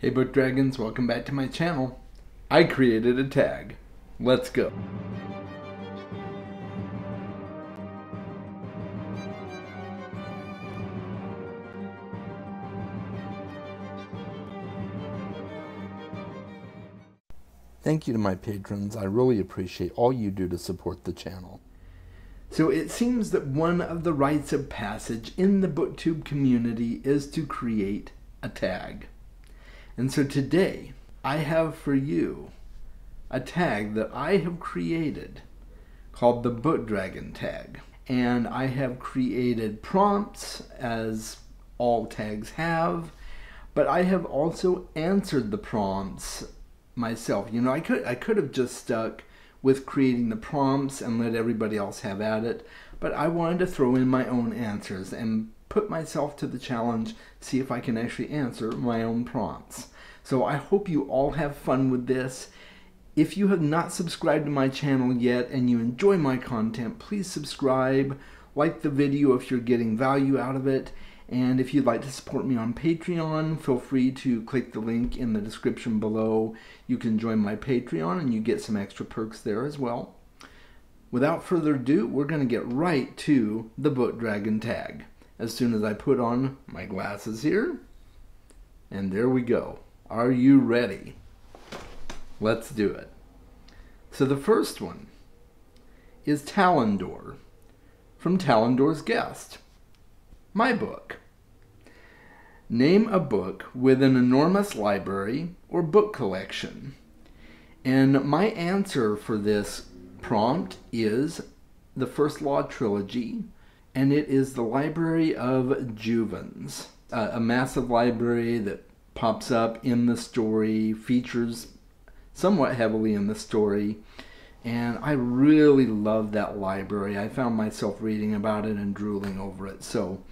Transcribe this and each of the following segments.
Hey Book Dragons, welcome back to my channel. I created a tag. Let's go. Thank you to my patrons. I really appreciate all you do to support the channel. So it seems that one of the rites of passage in the booktube community is to create a tag. And so today, I have for you a tag that I have created called the Book Dragon tag. And I have created prompts as all tags have, but I have also answered the prompts myself. You know, I could I could have just stuck with creating the prompts and let everybody else have at it, but I wanted to throw in my own answers and put myself to the challenge, see if I can actually answer my own prompts. So I hope you all have fun with this. If you have not subscribed to my channel yet and you enjoy my content, please subscribe, like the video if you're getting value out of it, and if you'd like to support me on Patreon, feel free to click the link in the description below. You can join my Patreon and you get some extra perks there as well. Without further ado, we're going to get right to the Book Dragon tag as soon as I put on my glasses here. And there we go. Are you ready? Let's do it. So the first one is Talindor from Talindor's Guest. My book. Name a book with an enormous library or book collection. And my answer for this prompt is the First Law Trilogy and it is the Library of Juvens, uh, a massive library that pops up in the story, features somewhat heavily in the story, and I really love that library. I found myself reading about it and drooling over it. So,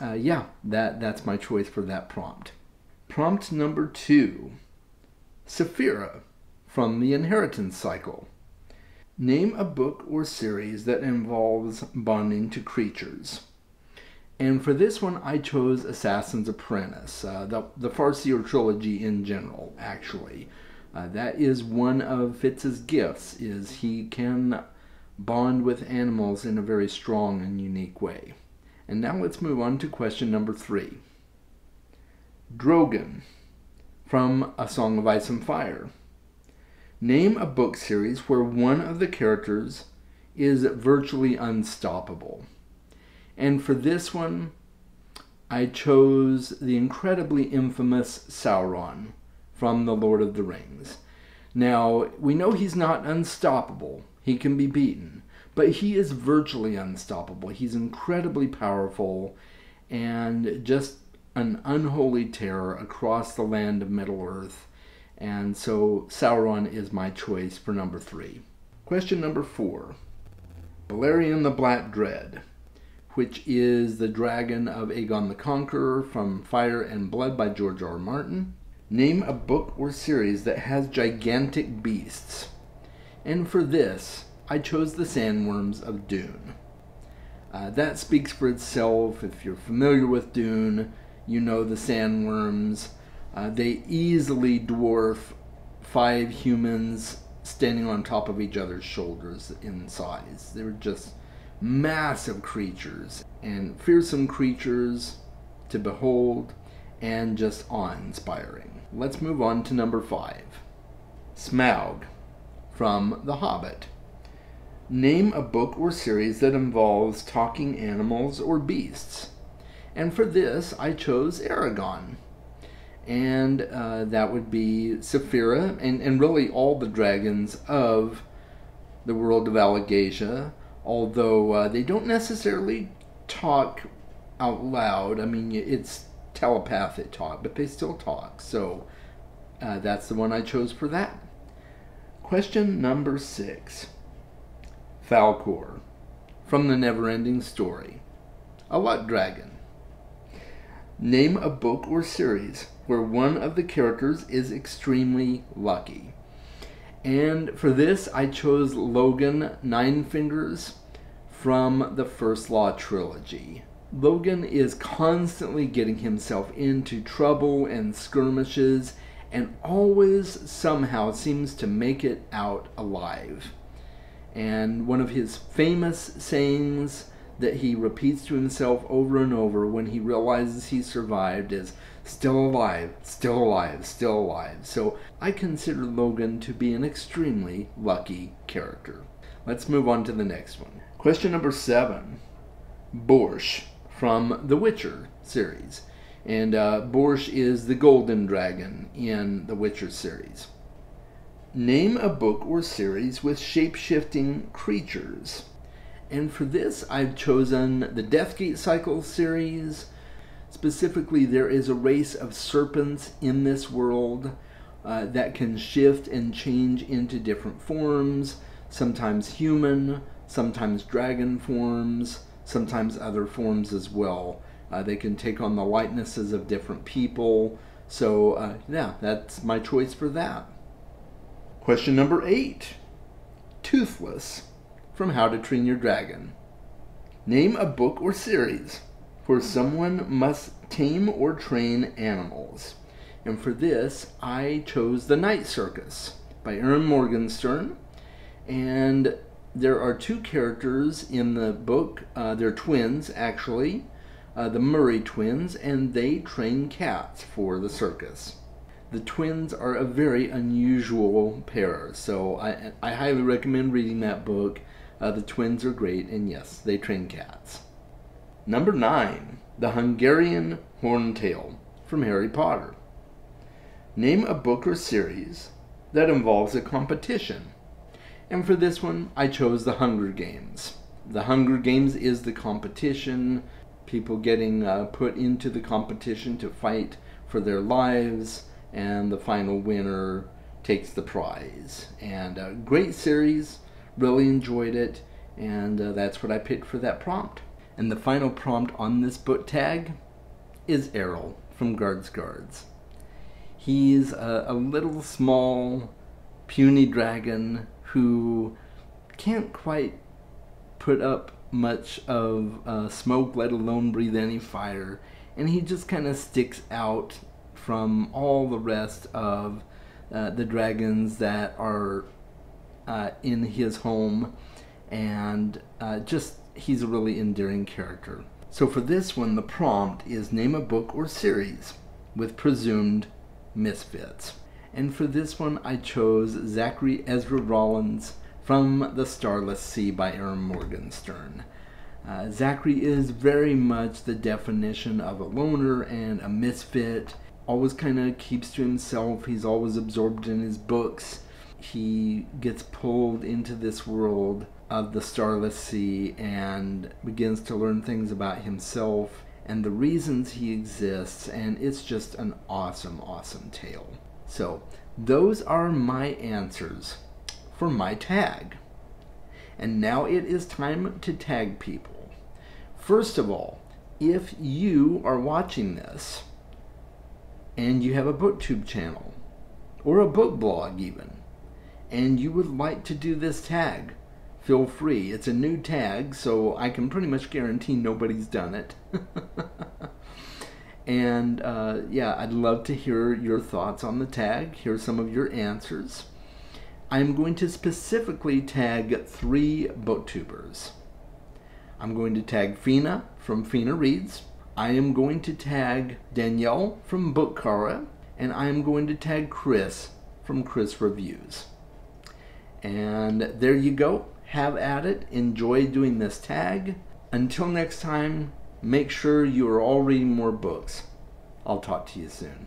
uh, yeah, that that's my choice for that prompt. Prompt number two, Saphira from the Inheritance Cycle. Name a book or series that involves bonding to creatures. And for this one, I chose Assassin's Apprentice, uh, the, the Farseer trilogy in general, actually. Uh, that is one of Fitz's gifts, is he can bond with animals in a very strong and unique way. And now let's move on to question number three. Drogon, from A Song of Ice and Fire. Name a book series where one of the characters is virtually unstoppable. And for this one, I chose the incredibly infamous Sauron from The Lord of the Rings. Now, we know he's not unstoppable, he can be beaten, but he is virtually unstoppable. He's incredibly powerful and just an unholy terror across the land of Middle Earth and so Sauron is my choice for number three. Question number four Balerion the Black Dread, which is the dragon of Aegon the Conqueror from Fire and Blood by George R. R. Martin. Name a book or series that has gigantic beasts. And for this, I chose The Sandworms of Dune. Uh, that speaks for itself. If you're familiar with Dune, you know the sandworms uh, they easily dwarf five humans standing on top of each other's shoulders in size. They're just massive creatures and fearsome creatures to behold and just awe-inspiring. Let's move on to number five. Smaug from The Hobbit. Name a book or series that involves talking animals or beasts. And for this, I chose Eragon and uh, that would be Saphira, and, and really all the dragons of the world of Alagaësia, although uh, they don't necessarily talk out loud. I mean, it's telepathic talk, but they still talk. So uh, that's the one I chose for that. Question number six Falkor from the Neverending Story. A what dragon? Name a book or series where one of the characters is extremely lucky. And for this, I chose Logen Nine Fingers from the First Law trilogy. Logen is constantly getting himself into trouble and skirmishes and always somehow seems to make it out alive. And one of his famous sayings that he repeats to himself over and over when he realizes he survived is still alive, still alive, still alive. So I consider Logen to be an extremely lucky character. Let's move on to the next one. Question number seven Borch from The Witcher series. And uh, Borch is the golden dragon in the Witcher series. Name a book or series with shape shifting creatures. And for this, I've chosen the Deathgate Cycle series. Specifically, there is a race of serpents in this world uh, that can shift and change into different forms, sometimes human, sometimes dragon forms, sometimes other forms as well. Uh, they can take on the likenesses of different people. So, uh, yeah, that's my choice for that. Question number eight Toothless from How to Train Your Dragon. Name a book or series where someone must tame or train animals. And for this, I chose The Night Circus by Erin Morgenstern. And there are two characters in the book. Uh, they're twins, actually, uh, the Murray twins, and they train cats for the circus. The twins are a very unusual pair, so I, I highly recommend reading that book. Uh, the twins are great, and yes, they train cats. Number nine, The Hungarian Horntail from Harry Potter. Name a book or series that involves a competition. And for this one, I chose The Hunger Games. The Hunger Games is the competition, people getting uh, put into the competition to fight for their lives, and the final winner takes the prize. And uh, great series, really enjoyed it, and uh, that's what I picked for that prompt. And the final prompt on this book tag is Errol from Guards Guards. He's a, a little small, puny dragon who can't quite put up much of uh, smoke, let alone breathe any fire. And he just kind of sticks out from all the rest of uh, the dragons that are uh, in his home. And uh, just, he's a really endearing character. So for this one, the prompt is name a book or series with presumed misfits. And for this one, I chose Zachary Ezra Rollins from The Starless Sea by Erin Morgenstern. Uh, Zachary is very much the definition of a loner and a misfit. Always kind of keeps to himself. He's always absorbed in his books. He gets pulled into this world of the Starless Sea and begins to learn things about himself and the reasons he exists. And it's just an awesome, awesome tale. So, those are my answers for my tag. And now it is time to tag people. First of all, if you are watching this and you have a booktube channel or a book blog even and you would like to do this tag feel free it's a new tag so i can pretty much guarantee nobody's done it And uh, yeah, I'd love to hear your thoughts on the tag, hear some of your answers. I'm going to specifically tag three booktubers. I'm going to tag Fina from Fina Reads. I am going to tag Danielle from Bookara. And I am going to tag Kris from Kris Reviews. And there you go. Have at it. Enjoy doing this tag. Until next time, make sure you are all reading more books. I'll talk to you soon.